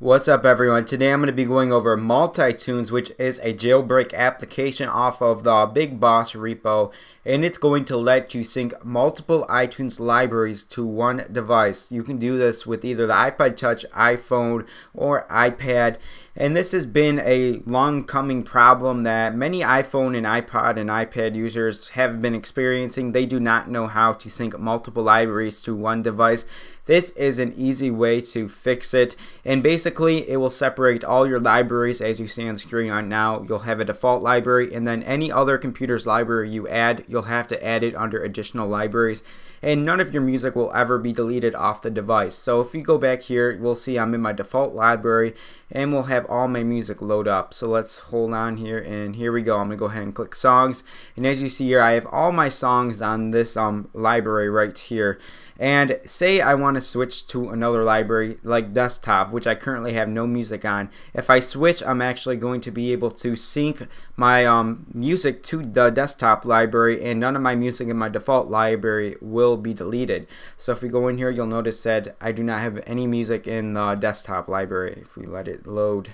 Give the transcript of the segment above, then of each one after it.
What's up everyone? Today I'm going to be going over MultiTunes which is a jailbreak application off of the Big Boss repo and it's going to let you sync multiple iTunes libraries to one device. You can do this with either the iPod Touch, iPhone, or iPad and this has been a long coming problem that many iPhone and iPod and iPad users have been experiencing. They do not know how to sync multiple libraries to one device. This is an easy way to fix it and basically it will separate all your libraries as you see on the screen right now. You'll have a default library and then any other computer's library you add you'll have to add it under additional libraries and none of your music will ever be deleted off the device. So if you go back here, we'll see I'm in my default library and we'll have all my music load up. So let's hold on here and here we go. I'm gonna go ahead and click songs and as you see here I have all my songs on this um, library right here and say I want to switch to another library like desktop which I currently have no music on. If I switch I'm actually going to be able to sync my um, music to the desktop library and none of my music in my default library will be deleted. So if we go in here you'll notice that I do not have any music in the desktop library if we let it load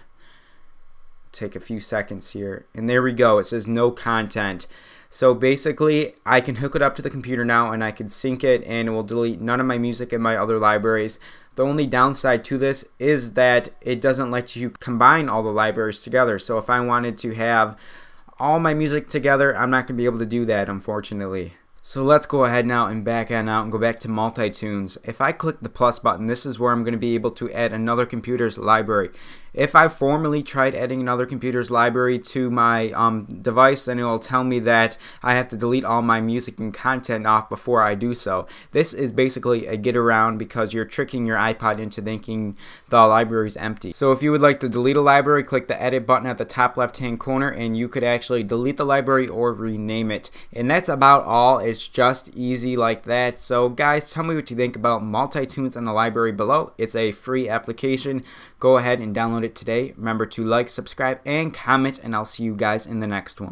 take a few seconds here and there we go it says no content so basically, I can hook it up to the computer now and I can sync it and it will delete none of my music in my other libraries. The only downside to this is that it doesn't let you combine all the libraries together. So if I wanted to have all my music together, I'm not going to be able to do that, unfortunately. So let's go ahead now and back on out and go back to MultiTunes. If I click the plus button, this is where I'm going to be able to add another computer's library. If I formally tried adding another computer's library to my um, device, then it will tell me that I have to delete all my music and content off before I do so. This is basically a get around because you're tricking your iPod into thinking the library is empty. So if you would like to delete a library, click the edit button at the top left hand corner and you could actually delete the library or rename it. And that's about all. It's just easy like that. So guys, tell me what you think about MultiTunes in the library below. It's a free application. Go ahead and download it today. Remember to like, subscribe, and comment, and I'll see you guys in the next one.